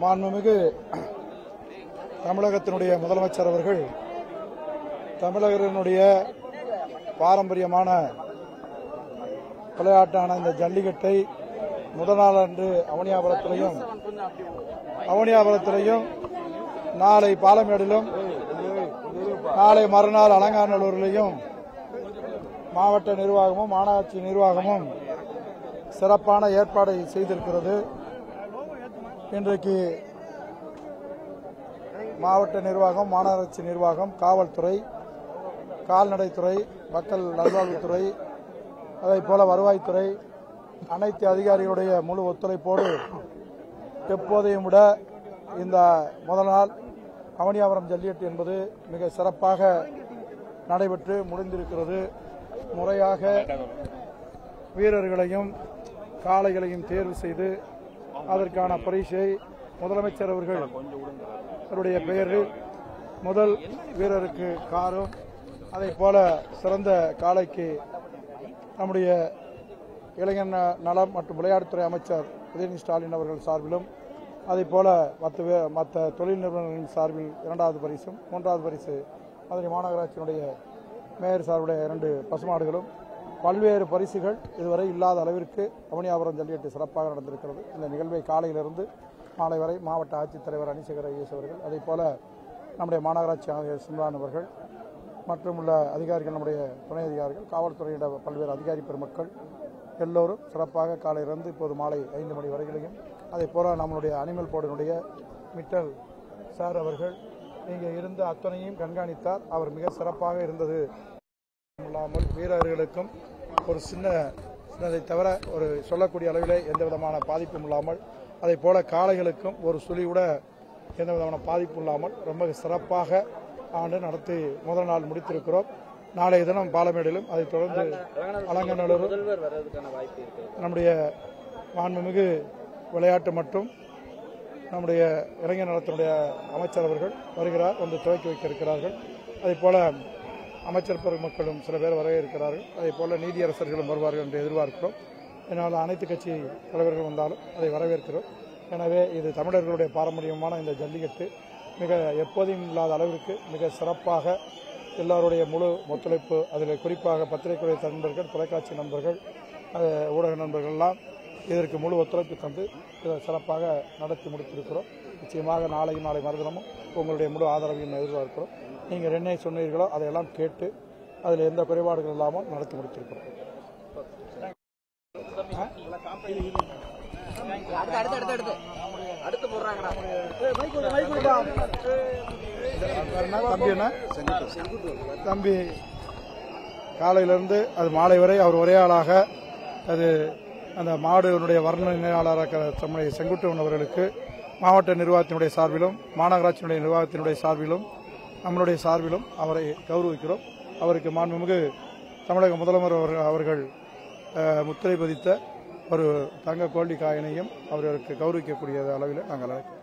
மாண்புமிகு தமிழகத்தினுடைய முதலமைச்சர் அவர்கள் தமிழகத்தினுடைய பாரம்பரியமான விளையாட்டான இந்த ஜல்லிக்கட்டை முதல் நாள் அன்று அவனியாபுரத்திலையும் அவனியாபுரத்திலையும் நாளை பாலமேடிலும் நாளை மறுநாள் அலங்காநல்லூரிலையும் மாவட்ட நிர்வாகமும் மாநகராட்சி நிர்வாகமும் சிறப்பான ஏற்பாடை செய்திருக்கிறது. இன்றைக்கு மாவட்ட நிர்வாகம் மாநகராட்சி நிர்வாகம் காவல்துறை கால்நடைத்துறை மக்கள் நல்வாழ்வுத்துறை அதைப் போல வருவாய்த்துறை அனைத்து அதிகாரிகளுடைய முழு ஒத்துழைப்போடு எப்போதையும் விட இந்த முதல் நாள் அவனியாபுரம் ஜல்லிக்கட்டு என்பது மிக சிறப்பாக நடைபெற்று முடிந்திருக்கிறது. முறையாக வீரர்களையும் காளைகளையும் தேர்வு செய்து அதற்கான பரிசை முதலமைச்சர் அவர்கள் அவருடைய பெயரில் முதல் வீரருக்கு காரும் அதே போல சிறந்த காளைக்கு நம்முடைய இளைஞர் நலம் மற்றும் விளையாட்டுத்துறை அமைச்சர் உதயநிதி ஸ்டாலின் அவர்கள் சார்பிலும் அதே போல மற்ற மற்ற தொழில் நிறுவனங்களின் சார்பில் இரண்டாவது பரிசும் மூன்றாவது பரிசு மதுரை மாநகராட்சியினுடைய மேயர் சார்புடைய இரண்டு பசுமாடுகளும் பல்வேறு பரிசுகள் இதுவரை இல்லாத அளவிற்கு அவனியாபுரம் ஜல்லிக்கட்டு சிறப்பாக நடந்திருக்கிறது. இந்த நிகழ்வை காலையிலிருந்து மாலை வரை மாவட்ட ஆட்சித்தலைவர் அனிசேகர ஐஎஸ் அவர்கள் அதைப் போல நம்முடைய மாநகராட்சி ஆணையர் சிம்ரான் அவர்கள் மற்றும் உள்ள அதிகாரிகள் நம்முடைய துணை அதிகாரிகள் காவல்துறையிட பல்வேறு அதிகாரி பெருமக்கள் எல்லோரும் சிறப்பாக காலையிலிருந்து இப்போது மாலை ஐந்து மணி வரைகளையும் அதே போல நம்மளுடைய அனிமல் போர்டினுடைய மிட்டல் சார் அவர்கள் இங்கே இருந்த அத்தனையும் கண்காணித்தார் அவர் மிக சிறப்பாக இருந்தது. இல்லாமல் வீரர்களுக்கும் ஒரு சின்ன சின்னதை தவிர ஒரு சொல்லக்கூடிய அளவிலே எந்த விதமான பாதிப்பும் இல்லாமல் அதே போல காளைகளுக்கும் ஒரு சுழி கூட எந்த விதமான பாதிப்பும் இல்லாமல் ரொம்ப சிறப்பாக ஆண்டு நடத்தி முதல் நாள் முடித்திருக்கிறோம். நாளைய தினம் பாலமேடிலும் அதைத் தொடர்ந்து இருக்கிறது. நம்முடைய மாண்புமிகு விளையாட்டு மற்றும் நம்முடைய இளைஞர் நலத்தினுடைய அமைச்சர் அவர்கள் வருகிறார் வந்து துவக்கி வைக்க இருக்கிறார்கள். அதே போல அமைச்சர் பெருமக்களும் சில பேர் வர இருக்கிறார்கள் அதே போல நீதியரசர்களும் வருவார்கள் என்று எதிர்பார்க்கிறோம். இதனால் அனைத்து கட்சி தலைவர்கள் வந்தாலும் அதை வரவேற்கிறோம். எனவே இது தமிழர்களுடைய பாரம்பரியமான இந்த ஜல்லிக்கட்டு. மிக எப்போதும் இல்லாத அளவிற்கு மிக சிறப்பாக எல்லாருடைய முழு ஒத்துழைப்பு அதில் குறிப்பாக பத்திரிகைத்துறை நண்பர்கள் தொலைக்காட்சி நண்பர்கள் ஊடக நண்பர்கள்லாம் இதற்கு முழு ஒத்துழைப்பு தந்து இதை சிறப்பாக நடத்தி முடித்திருக்கிறோம். நிச்சயமாக நாளையும் நாளை மறுதினமும் உங்களுடைய முழு ஆதரவையும் எதிர்பார்க்கிறோம். நீங்கள் என்ன சொன்னீர்களோ அதையெல்லாம் கேட்டு அதில் எந்த குறைபாடுகள் இல்லாமல் நடத்தி முடித்திருக்கிறோம் தம்பி என்ன? தம்பி காலையிலிருந்து அது மாலை வரை அவர் ஒரே ஆளாக அது அந்த மாடுனுடைய வர்ணனையாளராக நம்முடைய செங்குட்டுவன் அவர்களுக்கு மாவட்ட நிர்வாகத்தினுடைய சார்பிலும் மாநகராட்சியினுடைய நிர்வாகத்தினுடைய சார்பிலும் நம்மளுடைய சார்பிலும் அவரை கௌரவிக்கிறோம். அவருக்கு மாண்புமிகு தமிழக முதல்வர் அவர்- அவர்கள் முத்திரை பதித்த ஒரு தங்க கோழி காயினையும் அவர்களுக்கு கௌரவிக்கக்கூடிய அளவில் நாங்கள் அழைக்கிறோம்.